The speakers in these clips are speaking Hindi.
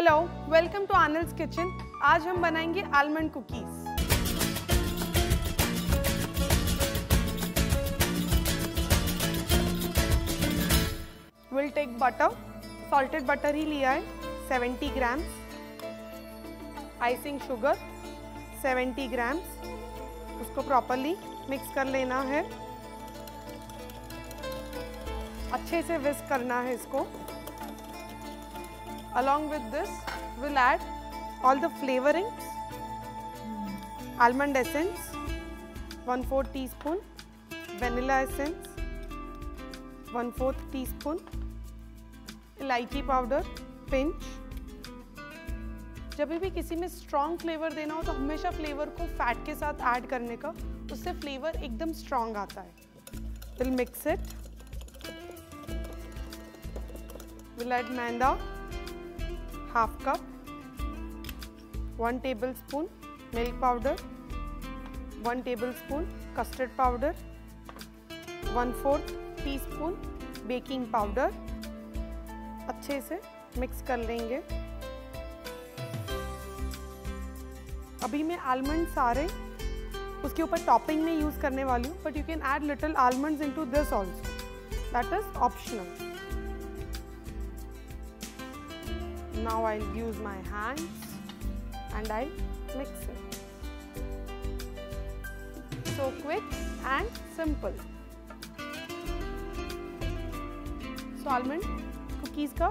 हेलो वेलकम टू आनल्स किचन आज हम बनाएँगे almond cookies will take butter salted butter ही लिया है. 70 ग्राम्स आइसिंग शुगर 70 ग्राम्स उसको प्रॉपरली मिक्स कर लेना है. अच्छे से विस्क करना है इसको. Along with this, we'll add all the flavorings almond essence 1 4 teaspoon, vanilla essence 1 4 teaspoon इलायची पाउडर पिंच जब भी किसी में स्ट्रॉन्ग फ्लेवर देना हो तो हमेशा फ्लेवर को फैट के साथ ऐड करने का, उससे फ्लेवर एकदम स्ट्रॉन्ग आता है। Will mix it will add maida half cup 1 tablespoon milk powder 1 tablespoon custard powder 1 4 teaspoon baking powder अच्छे से मिक्स कर लेंगे। अभी मैं आलमंड सारे, उसके ऊपर टॉपिंग में यूज़ करने वाली हूँ but you can add little almonds into this also that is optional now I'll use my hands and I'll mix it. So quick and simple. So almond cookies का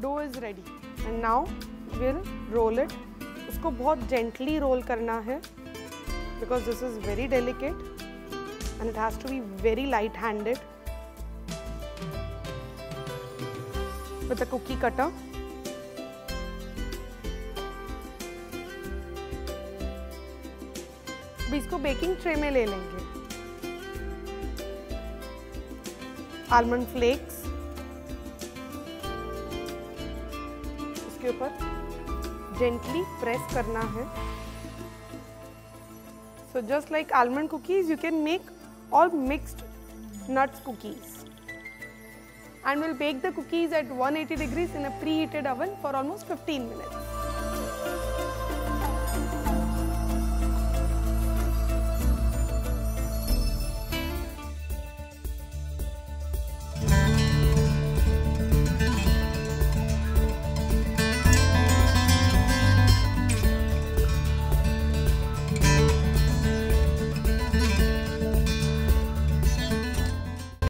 dough is ready and now we'll roll it. उसको बहुत gently roll करना है because this is very delicate and it has to be very light handed with a cookie cutter. अब इसको बेकिंग ट्रे में ले लेंगे। आलमंड फ्लेक्स इसके ऊपर जेंटली प्रेस करना है। So just like almond cookies you can make all mixed nuts cookies and will bake the cookies at 180 degrees in a preheated oven for almost 15 minutes